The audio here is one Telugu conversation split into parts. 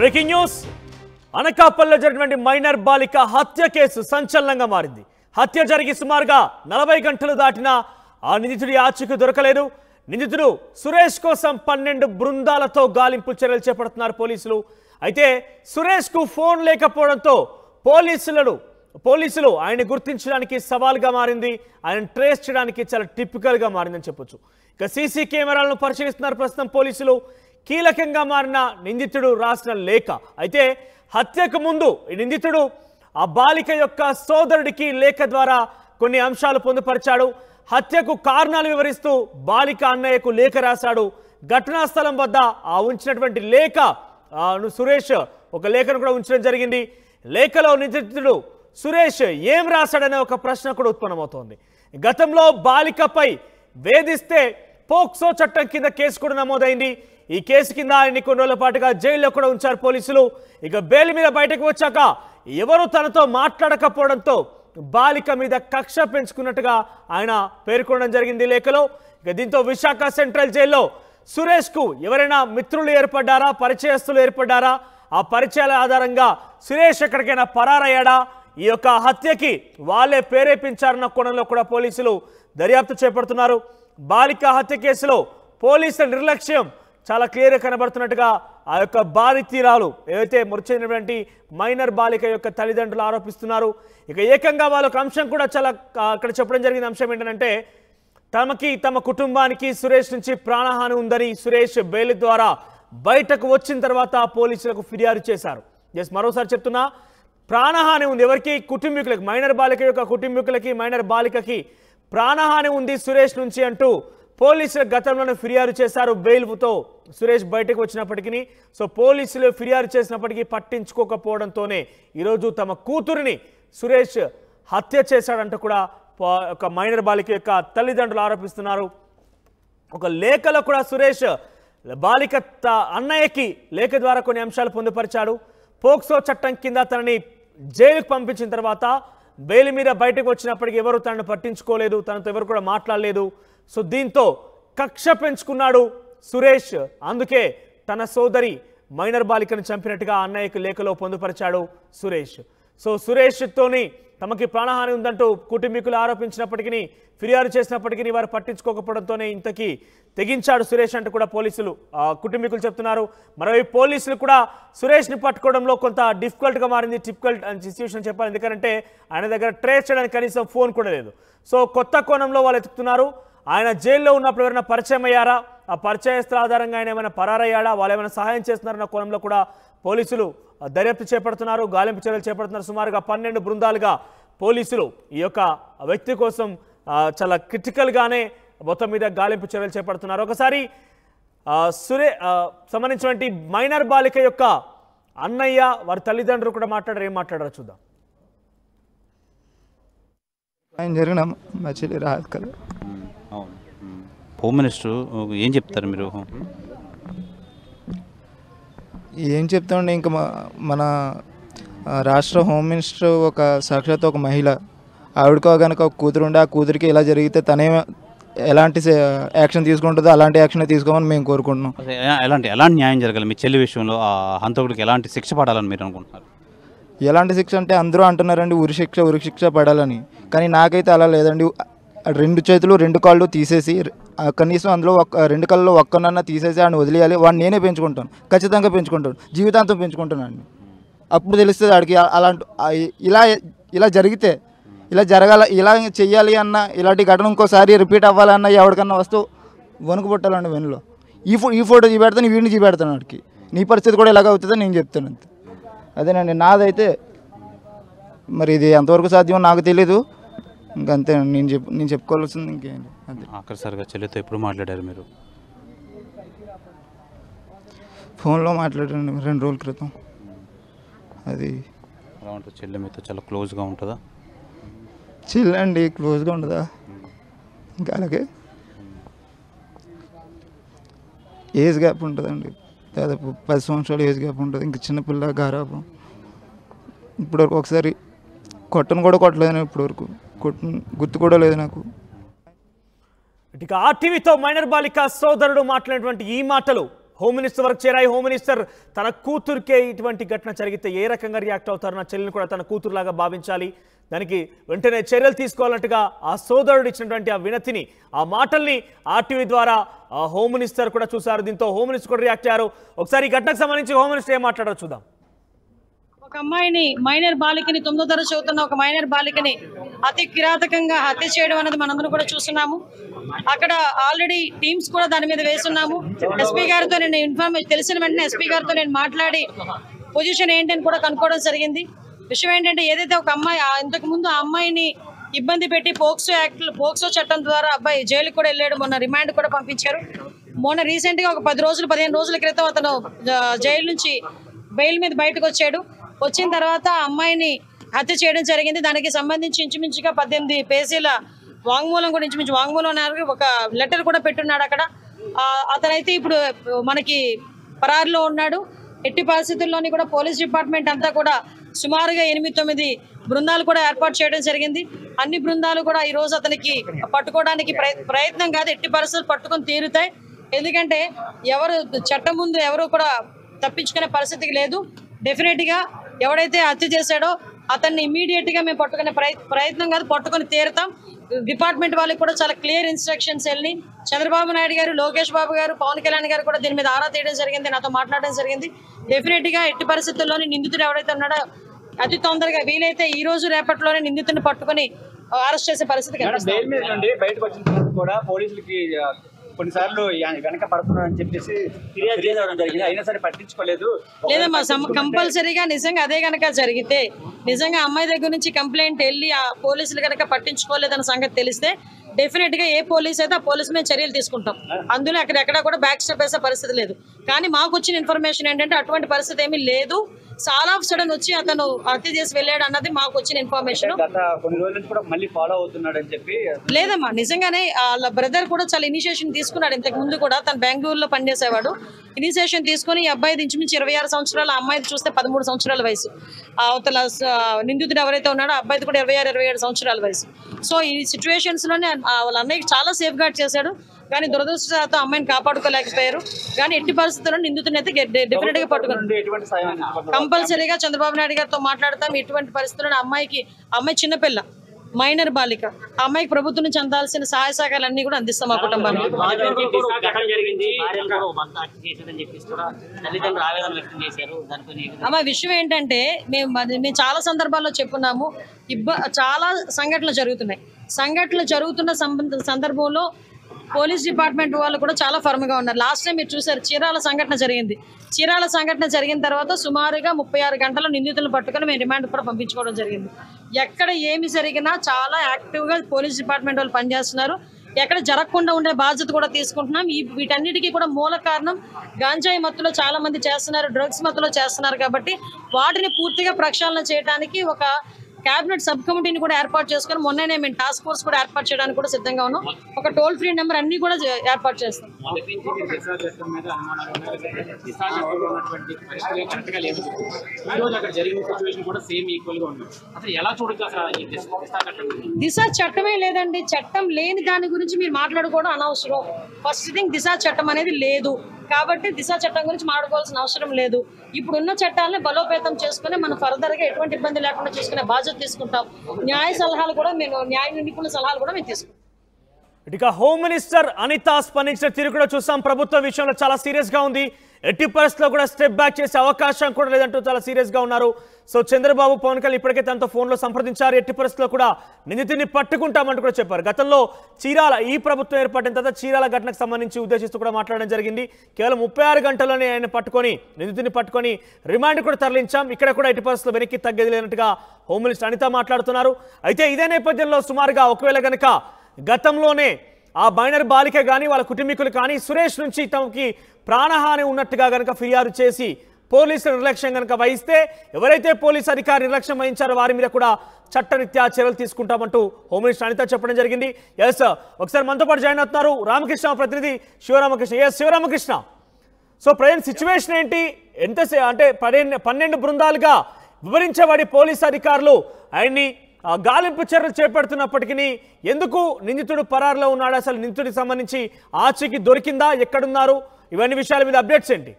Breaking news. అనకాపల్లిలో జరిగినటువంటి మైనర్ బాలిక హత్య కేసు సంచలనంగా మారింది. హత్య జరిగి సుమారుగా నలభై గంటలు దాటినా ఆ నిందితుడి ఆచూకీ దొరకలేదు. నిందితుడు సురేష్ కోసం పన్నెండు బృందాలతో గాలింపు చర్యలు చేపడుతున్నారు పోలీసులు. అయితే సురేష్కు ఫోన్ లేకపోవడంతో పోలీసులను పోలీసులు ఆయన గుర్తించడానికి సవాల్గా మారింది. ఆయన ట్రేస్ చేయడానికి చాలా టిపికల్గా మారిందని చెప్పొచ్చు. ఇక సీసీ కెమెరాలను పరిశీలిస్తున్నారు ప్రస్తుతం పోలీసులు. కీలకంగా మారిన నిందితుడు రాసిన లేఖ. అయితే హత్యకు ముందు ఈ నిందితుడు ఆ బాలిక యొక్క సోదరుడికి లేఖ ద్వారా కొన్ని అంశాలు పొందుపరిచాడు. హత్యకు కారణాలు వివరిస్తూ బాలిక అన్నయ్యకు లేఖ రాశాడు. ఘటనా స్థలం వద్ద ఆ ఉంచినటువంటి లేఖ సురేష్ ఒక లేఖను కూడా ఉంచడం జరిగింది. లేఖలో నిందితుడు సురేష్ ఏం రాశాడనే ఒక ప్రశ్న కూడా ఉత్పన్నమవుతోంది. గతంలో బాలికపై వేధిస్తే పోక్సో చట్టం కింద కేసు కూడా నమోదైంది. ఈ కేసు కింద ఆయన్ని కొన్ని రోజుల పాటుగా జైల్లో కూడా ఉంచారు పోలీసులు. ఇక బెయిల్ మీద బయటకు వచ్చాక ఎవరు తనతో మాట్లాడకపోవడంతో బాలిక మీద కక్ష పెంచుకున్నట్టుగా ఆయన పేర్కొనడం జరిగింది లేఖలో. ఇక దీంతో విశాఖ సెంట్రల్ జైల్లో సురేష్కు ఎవరైనా మిత్రులు ఏర్పడ్డారా పరిచయస్తులు ఏర్పడ్డారా? ఆ పరిచయాల ఆధారంగా సురేష్ ఎక్కడికైనా పరారయ్యాడా? ఈ యొక్క హత్యకి వాళ్ళే ప్రేరేపించారన్న కోణంలో కూడా పోలీసులు దర్యాప్తు చేపడుతున్నారు. బాలిక హత్య కేసులో పోలీసుల నిర్లక్ష్యం చాలా క్లియర్గా కనబడుతున్నట్టుగా ఆ యొక్క బాధితీరాలు ఏవైతే మృతి చెందినటువంటి మైనర్ బాలిక యొక్క తల్లిదండ్రులు ఆరోపిస్తున్నారు. ఇక ఏకంగా వాళ్ళ అంశం కూడా చాలా అక్కడ చెప్పడం జరిగిన అంశం ఏంటంటే తమకి తమ కుటుంబానికి సురేష్ నుంచి ప్రాణహాని ఉందని సురేష్ బెయిల్ ద్వారా బయటకు వచ్చిన తర్వాత పోలీసులకు ఫిర్యాదు చేశారు. ఎస్ మరోసారి చెప్తున్నా ప్రాణహాని ఉంది. ఎవరికి? కుటుంబీకులకి. మైనర్ బాలిక యొక్క కుటుంబీకులకి మైనర్ బాలికకి ప్రాణహాని ఉంది సురేష్ నుంచి అంటూ పోలీసులు గతంలోనే ఫిర్యాదు చేశారు. బెయిల్తో సురేష్ బయటకు వచ్చినప్పటికీ సో పోలీసులు ఫిర్యాదు చేసినప్పటికీ పట్టించుకోకపోవడంతోనే ఈరోజు తమ కూతురిని సురేష్ హత్య చేశాడంటూ కూడా ఒక మైనర్ బాలిక యొక్క తల్లిదండ్రులు ఆరోపిస్తున్నారు. ఒక లేఖలో కూడా సురేష్ బాలిక త- అన్నయ్యకి లేఖ ద్వారా కొన్ని అంశాలు పొందుపరిచాడు. పోక్సో చట్టం కింద తనని జైలుకు పంపించిన తర్వాత బెయిల్ మీద బయటకు వచ్చినప్పటికీ ఎవరు తనను పట్టించుకోలేదు తనతో ఎవరు కూడా మాట్లాడలేదు. సో దీంతో కక్ష పెంచుకున్నాడు సురేష్. అందుకే తన సోదరి మైనర్ బాలికను చంపినట్టుగా అన్నయ్యకు లేఖలో పొందుపరిచాడు సురేష్. సో సురేష్తోని తమకి ప్రాణహాని ఉందంటూ కుటుంబీకులు ఆరోపించినప్పటికీ ఫిర్యాదు చేసినప్పటికీ వారు పట్టించుకోకపోవడంతోనే ఇంతకీ తెగించాడు సురేష్ అంటూ కూడా పోలీసులు కుటుంబీకులు చెప్తున్నారు. మరోవైపు పోలీసులు కూడా సురేష్ని పట్టుకోవడంలో కొంత డిఫికల్ట్గా మారింది డిఫికల్ట్ సిచ్యువేషన్ చెప్పాలి. ఎందుకంటే ఆయన దగ్గర ట్రేస్ చేయడానికి కనీసం ఫోన్ కూడా లేదు. సో కొత్త కోణంలో వాళ్ళు ఎత్తుకుతున్నారు. ఆయన జైల్లో ఉన్నప్పుడు ఎవరైనా పరిచయం అయ్యారా? ఆ పరిచయస్తుల ఆధారంగా ఆయన ఏమైనా పరారయ్యాడా? వాళ్ళు ఏమైనా సహాయం చేస్తున్నారన్న కోణంలో కూడా పోలీసులు దర్యాప్తు చేపడుతున్నారు గాలింపు చర్యలు చేపడుతున్నారు. సుమారుగా పన్నెండు బృందాలుగా పోలీసులు ఈ యొక్క వ్యక్తి కోసం చాలా క్రిటికల్గానే మొత్తం మీద గాలింపు చర్యలు చేపడుతున్నారు. ఒకసారి సురే సంబంధించినటువంటి మైనర్ బాలిక యొక్క అన్నయ్య వారి తల్లిదండ్రులు కూడా మాట్లాడారు. ఏం మాట్లాడారో చూద్దాం. ఆయన జరిగిన రాదు కదా. హోమ్ మినిస్టర్ ఏం చెప్తారు మీరు? ఏం చెప్తామండి ఇంకా మన రాష్ట్ర హోమ్ మినిస్టర్ ఒక సాక్షాత్ ఒక మహిళ. ఆవిడకో కనుక ఒక కూతురు ఉండే ఆ కూతురికి ఇలా జరిగితే తనే ఎలాంటి యాక్షన్ తీసుకుంటుందో అలాంటి యాక్షన్ తీసుకోమని మేము కోరుకుంటున్నాం. ఎలాంటి ఎలాంటి న్యాయం జరగాలి? మీ చెల్లి విషయంలో ఆ హంతకుడికి ఎలాంటి శిక్ష పడాలని మీరు అనుకుంటున్నారు? ఎలాంటి శిక్ష అంటే అందరూ అంటున్నారండి ఉరి శిక్ష ఉరి శిక్ష పడాలని. కానీ నాకైతే అలా లేదండి. రెండు చేతులు రెండు కాళ్ళు తీసేసి కనీసం అందులో ఒక్క రెండు కళ్ళలో ఒక్కనన్నా తీసేసి వాడిని వదిలేయాలి. వాడిని నేనే పెంచుకుంటాను. ఖచ్చితంగా పెంచుకుంటాను. జీవితాంతం పెంచుకుంటానండి అప్పుడు తెలుస్తుంది ఆడికి అలాంటి ఇలా ఇలా జరిగితే ఇలా జరగాల ఇలా చెయ్యాలి అన్న ఇలాంటి ఘటన ఇంకోసారి రిపీట్ అవ్వాలన్న ఎవరికన్నా వస్తూ వణుకు పుట్టాలండి వెనులో ఈ ఫో ఈ ఫోటో చూపెడతాను వీడిని చూపెడతాను వాడికి. నీ పరిస్థితి కూడా ఇలాగ అవుతుందని నేను చెప్తాను అంతే. అదేనండి నాదైతే మరి ఇది ఎంతవరకు సాధ్యమో నాకు తెలీదు. ఇంకంతే నేను చెప్ నేను చెప్పుకోవాల్సింది ఇంకేంటి అంతే. ఆఖరిసారిగా చెల్లితో ఎప్పుడు మాట్లాడారు మీరు? ఫోన్లో మాట్లాడాను రెండు రోజుల క్రితం. అది ఎలా ఉంటుంది? చెల్లి మీతో చాలా క్లోజ్గా ఉంటుందా? చిల్లండి క్లోజ్గా ఉండదా? ఇంకా అలాగే. ఏజ్ గ్యాప్ ఉంటుందండి. దాదాపు పది సంవత్సరాలు ఏజ్ గ్యాప్ ఉంటుంది. ఇంకా చిన్నపిల్ల గారాపం ఇప్పటివరకు ఒకసారి కొట్టను కూడా కొట్టలేదు ఇప్పటివరకు. గుర్తు కూడా లేదు నాకు. ఇక ఆర్టీవీతో మైనర్ బాలిక సోదరుడు మాట్లాడినటువంటి ఈ మాటలు. హోమ్ మినిస్టర్ వరకు చేరాయి. హోమ్ మినిస్టర్ తన కూతురికే ఇటువంటి ఘటన జరిగితే ఏ రకంగా రియాక్ట్ అవుతారు? నా చెల్లిని కూడా తన కూతురులాగా భావించాలి. దానికి వెంటనే చర్యలు తీసుకోవాలంటగా ఆ సోదరుడు ఇచ్చినటువంటి ఆ వినతిని ఆ మాటల్ని ఆర్టీవీ ద్వారా ఆ హోమ్ మినిస్టర్ కూడా చూశారు. దీంతో హోమ్ మినిస్టర్ కూడా రియాక్ట్ అయ్యారు. ఒకసారి ఈ ఘటనకు సంబంధించి హోమ్ మినిస్టర్ ఏం మాట్లాడారు చూద్దాం. ఒక అమ్మాయిని మైనర్ బాలికని తొమ్మిదో తరగతి చదువుతున్న ఒక మైనర్ బాలికని అతి కిరాతకంగా హత్య చేయడం అనేది మనందరం కూడా చూస్తున్నాము. అక్కడ ఆల్రెడీ టీమ్స్ కూడా దాని మీద వేస్తున్నాము. ఎస్పీ గారితో నేను ఇన్ఫర్మేషన్ తెలిసిన వెంటనే ఎస్పీ గారితో నేను మాట్లాడి పొజిషన్ ఏంటని కూడా కనుక్కోవడం జరిగింది. విషయం ఏంటంటే ఏదైతే ఒక అమ్మాయి ఇంతకుముందు ఇంతకు ముందు ఆ అమ్మాయిని ఇబ్బంది పెట్టి పోక్సో యాక్ట్ పోక్సో చట్టం ద్వారా అబ్బాయి జైలుకు కూడా వెళ్ళాడు మొన్న రిమాండ్ కూడా పంపించారు. మొన్న రీసెంట్గా ఒక పది రోజులు పదిహేను రోజుల క్రితం అతను జైలు నుంచి బెయిల్ మీద బయటకు వచ్చాడు. వచ్చిన తర్వాత అమ్మాయిని హత్య చేయడం జరిగింది. దానికి సంబంధించి ఇంచుమించుగా పద్దెనిమిది పేజీల వాంగ్మూలం కూడా ఇంచుమించు వాంగ్మూలం అన్నారు ఒక లెటర్ కూడా పెట్టున్నాడు అక్కడ. అతనైతే ఇప్పుడు మనకి పరారులో ఉన్నాడు. ఎట్టి పరిస్థితుల్లోని కూడా పోలీస్ డిపార్ట్మెంట్ అంతా కూడా సుమారుగా ఎనిమిది తొమ్మిది బృందాలు కూడా ఏర్పాటు చేయడం జరిగింది. అన్ని బృందాలు కూడా ఈ రోజు అతనికి పట్టుకోవడానికి ప్రయత్నం కాదు ఎట్టి పరిస్థితులు పట్టుకొని తీరుతాయి. ఎందుకంటే ఎవరు చట్టం ముందు ఎవరు కూడా తప్పించుకునే పరిస్థితికి లేదు. డెఫినెట్గా ఎవడైతే హత్య చేశాడో అతన్ని ఇమీడియట్గా మేము పట్టుకునే ప్రయ- ప్రయత్నం కాదు పట్టుకొని తీరుతాం. డిపార్ట్మెంట్ వాళ్ళకి కూడా చాలా క్లియర్ ఇన్స్ట్రక్షన్స్ వెళ్ళి చంద్రబాబు నాయుడు గారు లోకేష్ బాబు గారు పవన్ కళ్యాణ్ గారు కూడా దీని మీద ఆరా తీయడం జరిగింది నాతో మాట్లాడడం జరిగింది. డెఫినెట్గా ఎట్టి పరిస్థితుల్లోని నిందితుడు ఎవరైతే ఉన్నాడో అతి తొందరగా వీలైతే ఈ రోజు రేపట్లోనే నిందితుడిని పట్టుకొని అరెస్ట్ చేసే పరిస్థితి బయటకు వచ్చిన కూడా పోలీసులకి కొన్నిసార్లు యా- వెనక పడుతున్నారని చెప్పేసి ఫిర్యాదు చేయడం జరిగింది? అయినా సరే పట్టించుకోలేదు. లేదమ్మా కంపల్సరీగా నిజంగా అదే గనక జరిగితే నిజంగా అమ్మాయి దగ్గర నుంచి కంప్లైంట్ వెళ్ళి ఆ పోలీసులు కనుక పట్టించుకోలేదన్న సంగతి తెలిస్తే డెఫినెట్గా ఏ పోలీస్ అయితే ఆ పోలీస్ మీద చర్యలు తీసుకుంటాం. అందులో అక్కడ ఎక్కడ కూడా బ్యాక్ స్టెప్ వేసే పరిస్థితి లేదు. కానీ మాకు వచ్చిన ఇన్ఫర్మేషన్ ఏంటంటే అటువంటి పరిస్థితి ఏమీ లేదు. చాలా ఆఫ్ సడన్ వచ్చి అతను హత్య చేసి వెళ్ళాడు అన్నది మాకు వచ్చిన ఇన్ఫర్మేషన్ లేదమ్మా నిజంగానే వాళ్ళ బ్రదర్ కూడా చాలా ఇనిషియేషన్ తీసుకున్నాడు ఇంతకు ముందు కూడా. తను బెంగళూరులో పనిచేసేవాడు. ఇనిషియేషన్ తీసుకుని ఈ అబ్బాయి ఇంచుమించు ఇరవై ఆరు సంవత్సరాలు ఆ అమ్మాయిది చూస్తే పదమూడు సంవత్సరాల వయసు. అవతల నిందితుడు ఎవరైతే ఉన్నాడో అబ్బాయిది కూడా ఇరవై ఆరు ఇరవై ఏడు సంవత్సరాల వయసు. సో ఈ సిచ్యువేషన్స్లోనే వాళ్ళ అన్నయ్యకి చాలా సేఫ్ గార్డ్ చేశాడు. కానీ దురదృష్టశాతం అమ్మాయిని కాపాడుకోలేకపోయారు. కానీ ఎట్టి పరిస్థితుల్లో నిందితుని అయితే డెఫినెట్గా పట్టుకున్నారు? కంపల్సరీగా చంద్రబాబు నాయుడు గారితో మాట్లాడతాం. ఇటువంటి పరిస్థితుల్లో అమ్మాయికి అమ్మాయి చిన్నపిల్ల మైనర్ బాలిక. ఆ అమ్మాయికి ప్రభుత్వం నుంచి అందాల్సిన సహాయ సహకారాలు అన్ని కూడా అందిస్తాం మా కుటుంబానికి. అమ్మ విషయం ఏంటంటే మేము మేము చాలా సందర్భాల్లో చెప్పున్నాము. ఇబ్బ చాలా సంఘటనలు జరుగుతున్నాయి. సంఘటనలు జరుగుతున్న సంబంధ సందర్భంలో పోలీస్ డిపార్ట్మెంట్ వాళ్ళు కూడా చాలా ఫర్మ్గా ఉన్నారు. లాస్ట్ టైం మీరు చూసారు చీరాల సంఘటన జరిగింది. చీరాల సంఘటన జరిగిన తర్వాత సుమారుగా ముప్పై ఆరు గంటల నిందితులను పట్టుకొని మేము రిమాండ్ కూడా పంపించుకోవడం జరిగింది. ఎక్కడ ఏమి జరిగినా చాలా యాక్టివ్గా పోలీస్ డిపార్ట్మెంట్ వాళ్ళు పనిచేస్తున్నారు. ఎక్కడ జరగకుండా ఉండే బాధ్యత కూడా తీసుకుంటున్నాం. ఈ వీటన్నిటికీ కూడా మూల కారణం గాంజాయి మత్తులో చాలా మంది చేస్తున్నారు డ్రగ్స్ మత్తులో చేస్తున్నారు కాబట్టి వాటిని పూర్తిగా ప్రక్షాళన చేయడానికి ఒక కేబినెట్ సబ్ కమిటీని కూడా ఏర్పాటు చేసుకొని మొన్ననే మేము టాస్క్ ఫోర్స్ కూడా ఏర్పాటు చేయడానికి కూడా సిద్ధంగా ఉన్నాం. ఒక టోల్ ఫ్రీ నెంబర్ అన్ని కూడా ఏర్పాటు చేస్తాం. దిశా దిశ చట్టమే లేదండి. చట్టం లేని దాని గురించి మీరు మాట్లాడుకోవడం అనవసరం. ఫస్ట్ థింగ్ దిశ చట్టం అనేది లేదు. కాబట్టి దిశ చట్టం గురించి మాట్లాడుకోవాల్సిన అవసరం లేదు. ఇప్పుడున్న చట్టాలని బలోపేతం చేసుకుని మనం ఫర్దర్గా ఎటువంటి ఇబ్బంది లేకుండా చూసుకునే బాధ్యత తీసుకుంటాం. న్యాయ సలహాలు కూడా మేము న్యాయ నిపుణుల సలహాలు కూడా మేము తీసుకుంటాం. ఇక హోమ్ మినిస్టర్ అనిత స్పందించిన తీరు కూడా చూసాం. ప్రభుత్వం విషయంలో చాలా సీరియస్గా ఉంది. ఎట్టి పరిస్థితుల్లో కూడా స్టెప్ బ్యాక్ చేసే అవకాశం కూడా లేదంటూ చాలా సీరియస్గా ఉన్నారు. సో చంద్రబాబు పవన్ కళ్యాణ్ ఇప్పటికే తనతో ఫోన్లో సంప్రదించారు. ఎట్టి పరిస్థితుల్లో కూడా నిందితుడిని పట్టుకుంటామంటూ కూడా చెప్పారు. గతంలో చీరాల ఈ ప్రభుత్వం ఏర్పడిన తర్వాత చీరాల ఘటనకు సంబంధించి ఉద్దేశిస్తూ కూడా మాట్లాడడం జరిగింది. కేవలం ముప్పై ఆరు గంటల్లోనే ఆయన పట్టుకొని నిందితుడిని పట్టుకొని రిమాండ్ కూడా తరలించాం. ఇక్కడ కూడా ఎట్టి పరిస్థితులు వెనక్కి తగ్గేది లేనట్టుగా హోమ్ మినిస్టర్ అనిత మాట్లాడుతున్నారు. అయితే ఇదే నేపథ్యంలో సుమారుగా ఒకవేళ కనుక గతంలోనే ఆ మైనర్ బాలిక కానీ వాళ్ళ కుటుంబీకులు కానీ సురేష్ నుంచి తమకి ప్రాణహాని ఉన్నట్టుగా కనుక ఫిర్యాదు చేసి పోలీసుల నిర్లక్ష్యం కనుక వహిస్తే ఎవరైతే పోలీసు అధికారి నిర్లక్ష్యం వహించారో వారి మీద కూడా చట్టరీత్యా చర్యలు తీసుకుంటామంటూ హోమ్ మినిస్టర్ అనిత చెప్పడం జరిగింది. ఎస్ ఒకసారి మనతో పాటు జాయిన్ అవుతున్నారు రామకృష్ణ ప్రతినిధి Sivaramakrishna. S Sivaramakrishna. So present situation ఏంటి? ఎంతసే అంటే పన్నెండు పన్నెండు బృందాలుగా వివరించబడి పోలీస్ అధికారులు ఆయన్ని గాలింపు చర్యలు చేపడుతున్నప్పటికీ ఎందుకు నిందితుడు పరారులో ఉన్నాడు? అసలు నిందితుడికి సంబంధించి ఆచూకి దొరికిందా? ఎక్కడున్నారు? ఇవన్నీ విషయాల మీద అప్డేట్స్ ఏంటి?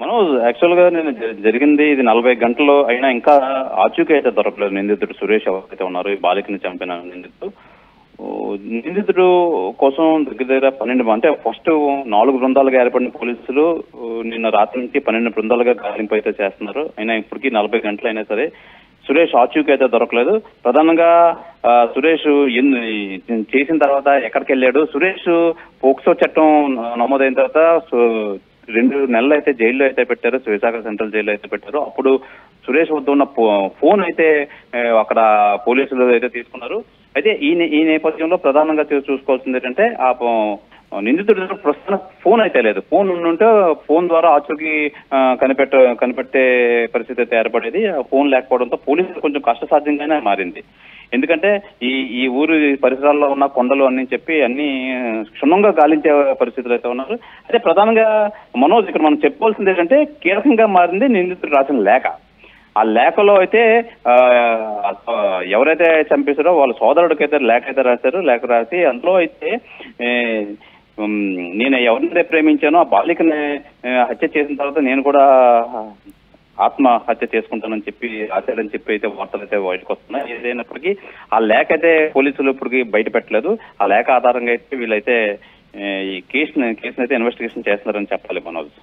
మనోజ్ యాక్చువల్గా నేను జరిగింది ఇది నలభై గంటల్లో అయినా ఇంకా ఆచూకీ అయితే దొరకలేదు. నిందితుడు సురేష్ ఎవరైతే ఉన్నారు ఈ బాలికని చంపిన నిందితుడు. నిందితుడు కోసం దగ్గర దగ్గర పన్నెండు అంటే ఫస్ట్ నాలుగు బృందాలుగా ఏర్పడిన పోలీసులు నిన్న రాత్రి నుంచి పన్నెండు బృందాలుగా గాలింపు అయితే చేస్తున్నారు. అయినా ఇప్పటికీ నలభై గంటలు అయినా సరే సురేష్ ఆచూకీ అయితే దొరకలేదు. ప్రధానంగా ఆ, సురేష్ చేసిన తర్వాత ఎక్కడికి వెళ్ళాడు సురేష్ పోక్సో చట్టం నమోదైన తర్వాత రెండు నెలలు అయితే జైల్లో అయితే పెట్టారు. విశాఖ సెంట్రల్ జైల్లో అయితే పెట్టారు. అప్పుడు సురేష్ వద్ద ఉన్న ఫోన్ అయితే అక్కడ పోలీసులు అయితే తీసుకున్నారు. అయితే ఈ నే- ఈ నేపథ్యంలో ప్రధానంగా చూసుకోవాల్సింది ఏంటంటే ఆ నిందితుడి దగ్గర ప్రస్తుతం ఫోన్ అయితే లేదు. ఫోన్ ఉంటే ఫోన్ ద్వారా ఆచూకి కనిపెట్ట కనిపెట్టే పరిస్థితి అయితే ఏర్పడేది. ఆ ఫోన్ లేకపోవడంతో పోలీసులు కొంచెం కష్టసాధ్యంగానే మారింది. ఎందుకంటే ఈ ఈ ఊరు పరిసరాల్లో ఉన్న కొండలు అన్ని చెప్పి అన్ని క్షుణ్ణంగా గాలించే పరిస్థితులు అయితే ఉన్నారు. అయితే ప్రధానంగా మనోజ్ ఇక్కడ మనం చెప్పుకోవాల్సింది ఏంటంటే కీలకంగా మారింది నిందితుడు రాసిన లేఖ. ఆ లేఖలో అయితే ఆ, ఎవరైతే చంపేశారో వాళ్ళ సోదరుడికి అయితే లేఖ అయితే రాశారు. లేఖ రాసి అందులో అయితే నేను ఎవరినైతే ప్రేమించానో ఆ బాలికని హత్య చేసిన తర్వాత నేను కూడా ఆత్మహత్య చేసుకుంటానని చెప్పి ఆచారని చెప్పి అయితే వార్తలు అయితే బయటకు వస్తున్నాయి. ఏదైనప్పటికీ ఆ లేఖ అయితే పోలీసులు ఇప్పటికీ బయట పెట్టలేదు. ఆ లేఖ ఆధారంగా అయితే వీళ్ళైతే ఈ కేసుని కేసుని అయితే ఇన్వెస్టిగేషన్ చేస్తున్నారని చెప్పాలి మనోజ్.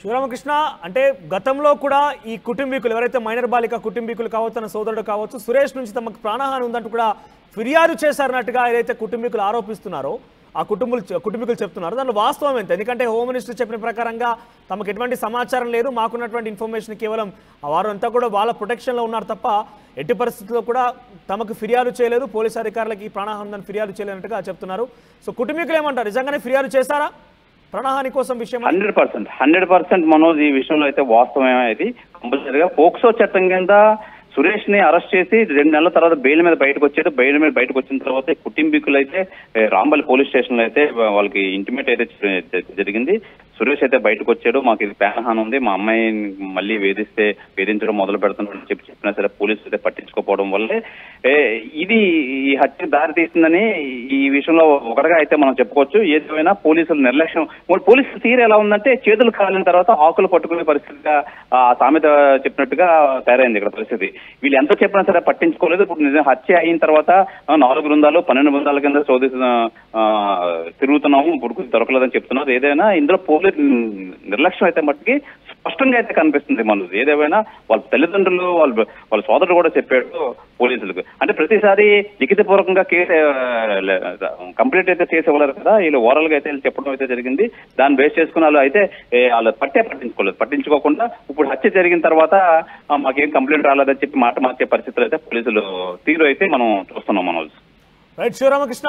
శివరామకృష్ణ అంటే గతంలో కూడా ఈ కుటుంబీకులు ఎవరైతే మైనర్ బాలిక కుటుంబీకులు కావచ్చు తన సోదరుడు కావచ్చు సురేష్ నుంచి తమకు ప్రాణహాని ఉందంటూ కూడా ఫిర్యాదు చేశారన్నట్టుగా ఏదైతే కుటుంబీకులు ఆరోపిస్తున్నారో ఆ కుటుంబులు కుటుంబీకులు చెప్తున్నారు. దానిలో వాస్తవం ఎంత ఎందుకంటే హోమ్ మినిస్టర్ చెప్పిన ప్రకారంగా తమకు ఎటువంటి సమాచారం లేదు. మాకున్నటువంటి ఇన్ఫర్మేషన్ కేవలం వారు అంతా కూడా వాళ్ళ ప్రొటెక్షన్లో ఉన్నారు తప్ప ఎట్టి పరిస్థితుల్లో కూడా తమకు ఫిర్యాదు చేయలేదు. పోలీసు అధికారులకి ప్రాణహాని ఫిర్యాదు చేయలేనట్టుగా చెప్తున్నారు. సో కుటుంబీకులు ఏమంటారు? నిజంగానే ఫిర్యాదు చేశారా? ప్రాణహాని కోసం విషయం hundred percent. Hundred percent Manoj ఈ విషయంలో అయితే వాస్తవమే ఇది. కంపల్సరీగా పోక్సో చట్టం కింద సురేష్ని అరెస్ట్ చేసి రెండు నెలల తర్వాత బెయిల్ మీద బయటకు వచ్చాడు. బెయిల్ మీద బయటకు వచ్చిన తర్వాత కుటుంబీకులు అయితే ఏ, రాంబల్ పోలీస్ స్టేషన్లో అయితే వాళ్ళకి ఇంటిమేట్ అయితే జరిగింది. సురేష్ అయితే బయటకు వచ్చాడు. మాకు ఇది ప్రాణహాని ఉంది. మా అమ్మాయి మళ్ళీ వేధిస్తే వేధించడం మొదలు పెడుతున్నాడు చెప్పి చెప్పినా సరే పోలీసులు అయితే పట్టించుకోపోవడం వల్లే ఇది ఈ హత్య దారితీస్తుందని ఈ విషయంలో ఒకటిగా అయితే మనం చెప్పుకోవచ్చు. ఏదేమైనా పోలీసులు నిర్లక్ష్యం. పోలీసుల పోలీసులు తీరు ఎలా ఉందంటే చేతులు కాలిన తర్వాత ఆకులు పట్టుకునే పరిస్థితిగా ఆ సామెత చెప్పినట్టుగా తయారైంది ఇక్కడ పరిస్థితి. వీళ్ళు ఎంత చెప్పినా సరే పట్టించుకోలేదు. ఇప్పుడు నిజం హత్య అయిన తర్వాత నాలుగు బృందాలు పన్నెండు బృందాల కింద శోధిస్తున్న ఆ, తిరుగుతున్నాము ఇప్పుడు దొరకలేదని చెప్తున్నారు. ఏదైనా ఇందులో పోలీసు నిర్లక్ష్యం అయితే మట్టుకి స్పష్టంగా అయితే కనిపిస్తుంది మనకు ఏదేమైనా వాళ్ళ తల్లిదండ్రులు వాళ్ళ వాళ్ళ సోదరుడు కూడా చెప్పాడు పోలీసులకు. అంటే ప్రతిసారి లిఖితపూర్వకంగా కేసు కంప్లీట్ అయితే చేసి ఇవ్వలేరు కదా. వీళ్ళు ఓవరాల్గా అయితే వీళ్ళు చెప్పడం అయితే జరిగింది. దాన్ని బేస్ చేసుకుని వాళ్ళు అయితే వాళ్ళు పట్టే పట్టించుకోలేదు. పట్టించుకోకుండా ఇప్పుడు హత్య జరిగిన తర్వాత మాకేం కంప్లైంట్ రాలేదని చెప్పి మాట మార్చే పరిస్థితులు అయితే పోలీసులు తీరు అయితే మనం చూస్తున్నాం మనోజ్. రైట్ శ్రీరామకృష్ణ